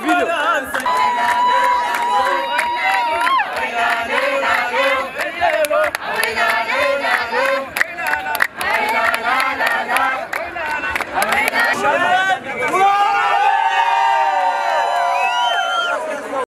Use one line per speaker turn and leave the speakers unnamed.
Vídeo, vídeo.